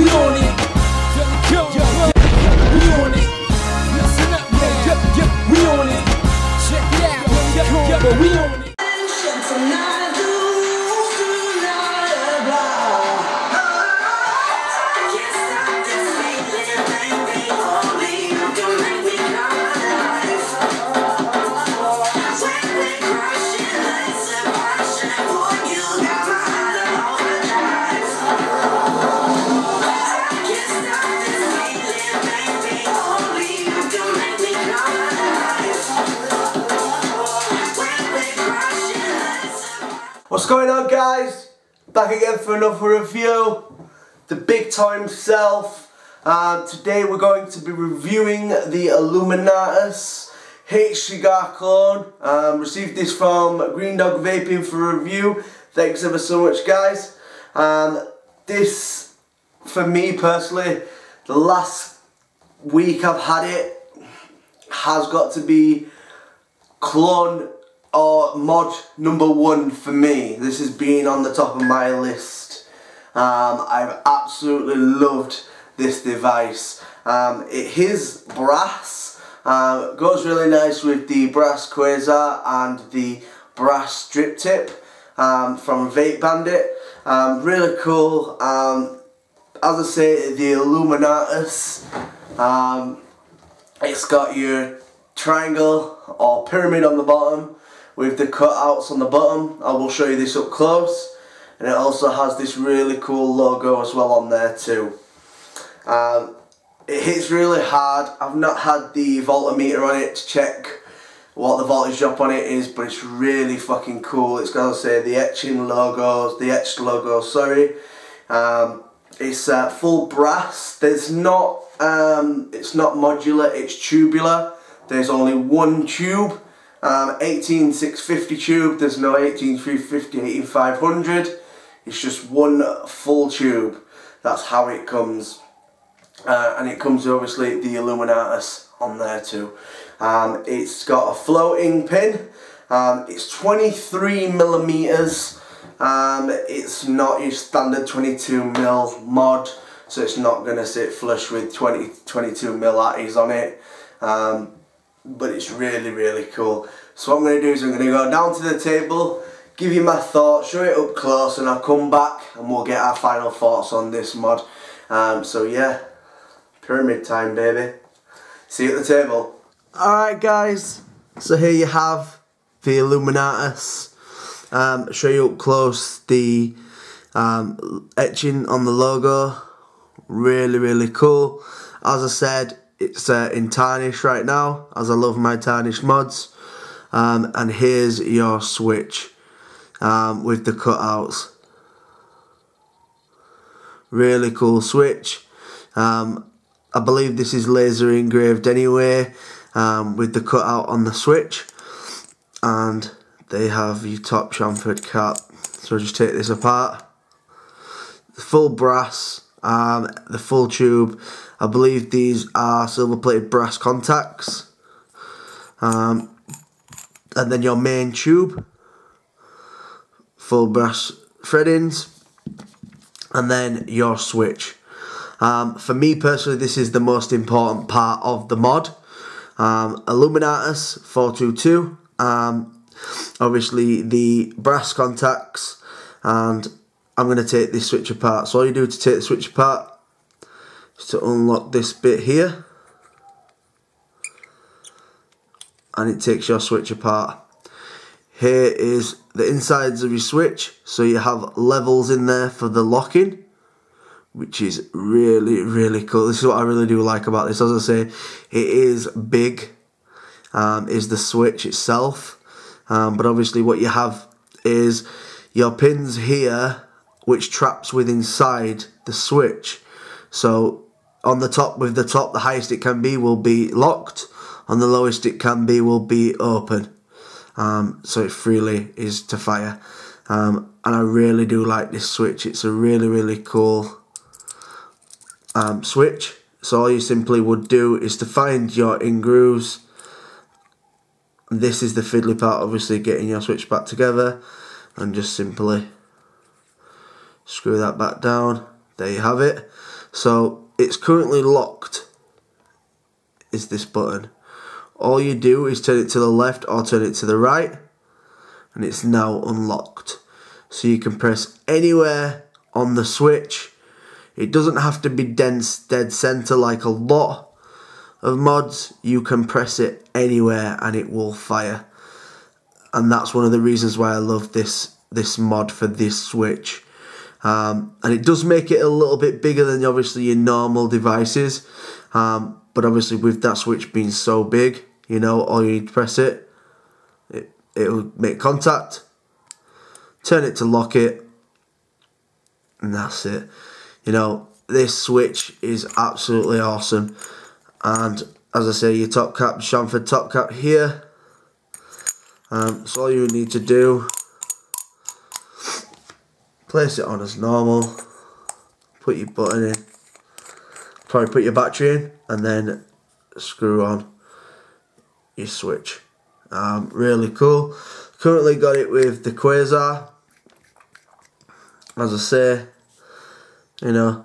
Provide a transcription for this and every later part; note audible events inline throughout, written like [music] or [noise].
We on it. We on it. Listen up, man. We on it. Check it out. But we on it. Going on guys? Back again for another review. The big time self. Uh, today we're going to be reviewing the Illuminatus H cigar clone. Um, received this from Green Dog Vaping for review. Thanks ever so much guys. Um, this, for me personally, the last week I've had it has got to be clone or mod number one for me. This has been on the top of my list. Um, I've absolutely loved this device. Um, it is brass. Um, goes really nice with the brass quasar and the brass drip tip um, from Vape Bandit. Um, really cool. Um, as I say, the Illuminatus. Um, it's got your triangle or pyramid on the bottom with the cutouts on the bottom. I will show you this up close. And it also has this really cool logo as well on there too. Um, it hits really hard. I've not had the voltmeter on it to check what the voltage drop on it is, but it's really fucking cool. It's got to say the etching logos, the etched logo, sorry. Um, it's uh, full brass. There's not, um, it's not modular, it's tubular. There's only one tube um, 18650 tube, there's no 18350, 18500. It's just one full tube. That's how it comes. Uh, and it comes obviously the Illuminatus on there too. Um, it's got a floating pin. Um, it's 23 millimeters. Um, it's not your standard 22 mil mod, so it's not going to sit flush with 20, 22 mil atties on it. Um, but it's really really cool. So what I'm going to do is I'm going to go down to the table give you my thoughts show it up close and I'll come back and we'll get our final thoughts on this mod. Um, so yeah pyramid time baby. See you at the table. Alright guys. So here you have the Illuminatus. Um, show you up close the um, etching on the logo. Really really cool. As I said it's uh, in tarnish right now, as I love my tarnish mods. Um, and here's your switch um, with the cutouts. Really cool switch. Um, I believe this is laser engraved anyway um, with the cutout on the switch. And they have your top chamfered cap. So just take this apart. The Full brass, um, the full tube I believe these are silver plated brass contacts. Um, and then your main tube, full brass threadings, and then your switch. Um, for me personally, this is the most important part of the mod. Um, Illuminatus 422, um, obviously the brass contacts, and I'm going to take this switch apart. So all you do to take the switch apart to unlock this bit here. And it takes your switch apart. Here is the insides of your switch. So you have levels in there for the locking which is really really cool. This is what I really do like about this. As I say it is big um, is the switch itself. Um, but obviously what you have is your pins here which traps with inside the switch. So on the top with the top the highest it can be will be locked on the lowest it can be will be open. Um, so it freely is to fire. Um, and I really do like this switch. It's a really really cool um, switch. So all you simply would do is to find your in grooves. This is the fiddly part obviously getting your switch back together and just simply screw that back down. There you have it. So it's currently locked. Is this button? All you do is turn it to the left or turn it to the right, and it's now unlocked. So you can press anywhere on the switch. It doesn't have to be dense dead center like a lot of mods. You can press it anywhere and it will fire. And that's one of the reasons why I love this this mod for this switch. Um, and it does make it a little bit bigger than obviously your normal devices. Um, but obviously with that switch being so big, you know, all you need to press it, it it'll make contact, turn it to lock it, and that's it. You know, this switch is absolutely awesome. And as I say, your top cap, chamfered top cap here. Um, so all you need to do, place it on as normal, put your button in, probably put your battery in, and then screw on your switch. Um, really cool. Currently got it with the Quasar. As I say, you know,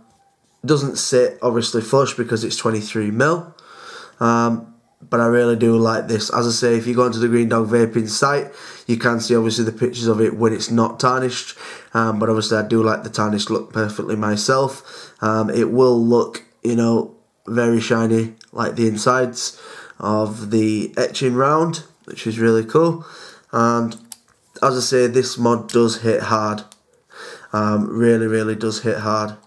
doesn't sit obviously flush because it's 23 mil. Um, but I really do like this. As I say, if you go onto the Green Dog Vaping site, you can see obviously the pictures of it when it's not tarnished. Um, but obviously, I do like the tarnished look perfectly myself. Um, it will look, you know, very shiny like the insides of the etching round, which is really cool. And as I say, this mod does hit hard. Um, really, really does hit hard.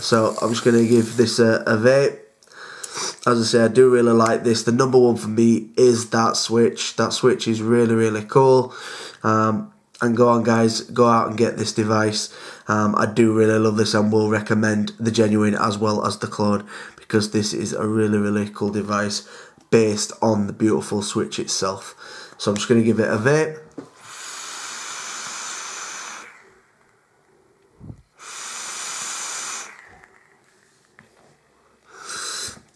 So I'm just going to give this a, a vape. As I say, I do really like this. The number one for me is that switch. That switch is really, really cool. Um, and go on, guys, go out and get this device. Um, I do really love this and will recommend the genuine as well as the clone because this is a really, really cool device based on the beautiful switch itself. So I'm just going to give it a vape.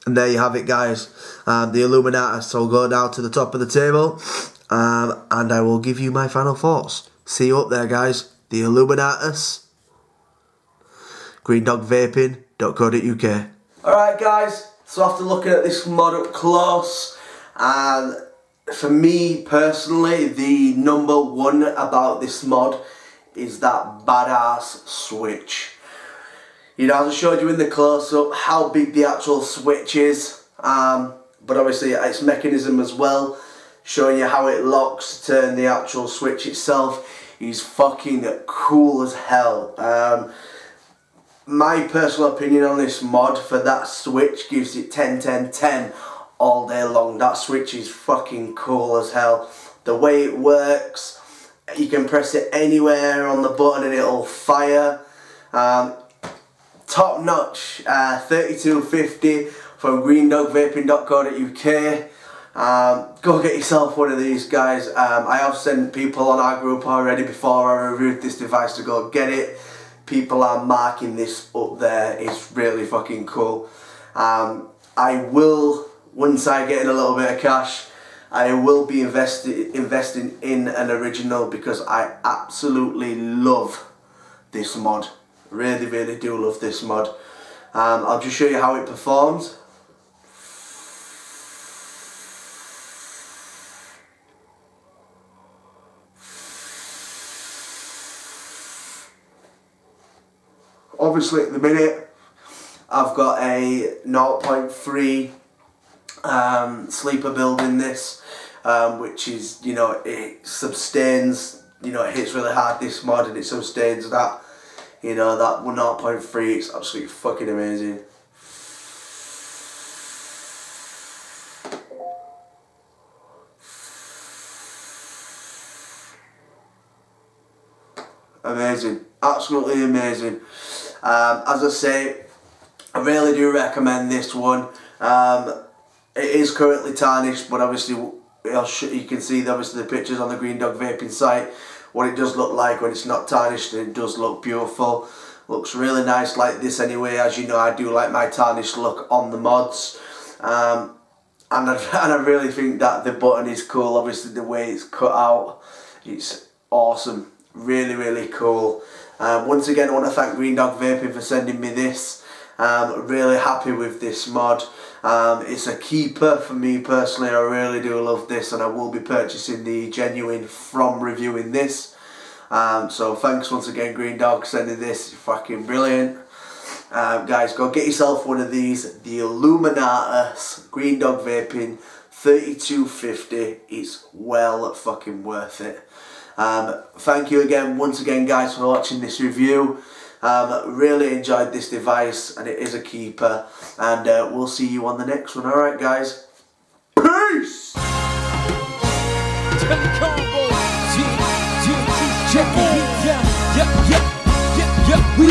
And there you have it, guys. Um, the Illuminatus. So I'll go down to the top of the table um, and I will give you my final thoughts. See you up there, guys. The Illuminatus. GreenDogVaping.co.uk. Alright, guys. So after looking at this mod up close, and for me personally, the number one about this mod is that badass switch. You know, as I showed you in the close-up, how big the actual switch is. Um, but obviously its mechanism as well, showing you how it locks to turn the actual switch itself is fucking cool as hell. Um, my personal opinion on this mod for that switch gives it 10 10 10 all day long. That switch is fucking cool as hell. The way it works, you can press it anywhere on the button and it'll fire. Um, top notch uh, 3250 from greendogvaping.co.uk. Um, go get yourself one of these guys. Um, I have sent people on our group already before I reviewed this device to go get it. People are marking this up there. It's really fucking cool. Um, I will, once I get in a little bit of cash, I will be invested investing in an original because I absolutely love this mod. Really, really do love this mod. Um, I'll just show you how it performs. Obviously at the minute I've got a 0.3 um, sleeper build in this um, which is you know it sustains you know it hits really hard this mod and it sustains that you know, that 0.3 is absolutely fucking amazing. Amazing, absolutely amazing. Um, as I say, I really do recommend this one. Um, it is currently tarnished, but obviously you can see obviously the pictures on the Green Dog Vaping site what it does look like when it's not tarnished it does look beautiful. Looks really nice like this anyway. As you know I do like my tarnished look on the mods. Um, and, I, [laughs] and I really think that the button is cool. Obviously the way it's cut out it's awesome. Really, really cool. Um, once again, I want to thank Green Dog Vaping for sending me this. Um, really happy with this mod. Um, it's a keeper for me personally. I really do love this, and I will be purchasing the genuine from reviewing this. Um, so thanks once again, Green Dog, sending this. Fucking brilliant. Um, guys, go get yourself one of these. The Illuminatus Green Dog Vaping 3250. It's well fucking worth it. Um, thank you again, once again, guys, for watching this review. Um, really enjoyed this device, and it is a keeper. And uh, we'll see you on the next one. Alright, guys. Peace! We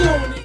it.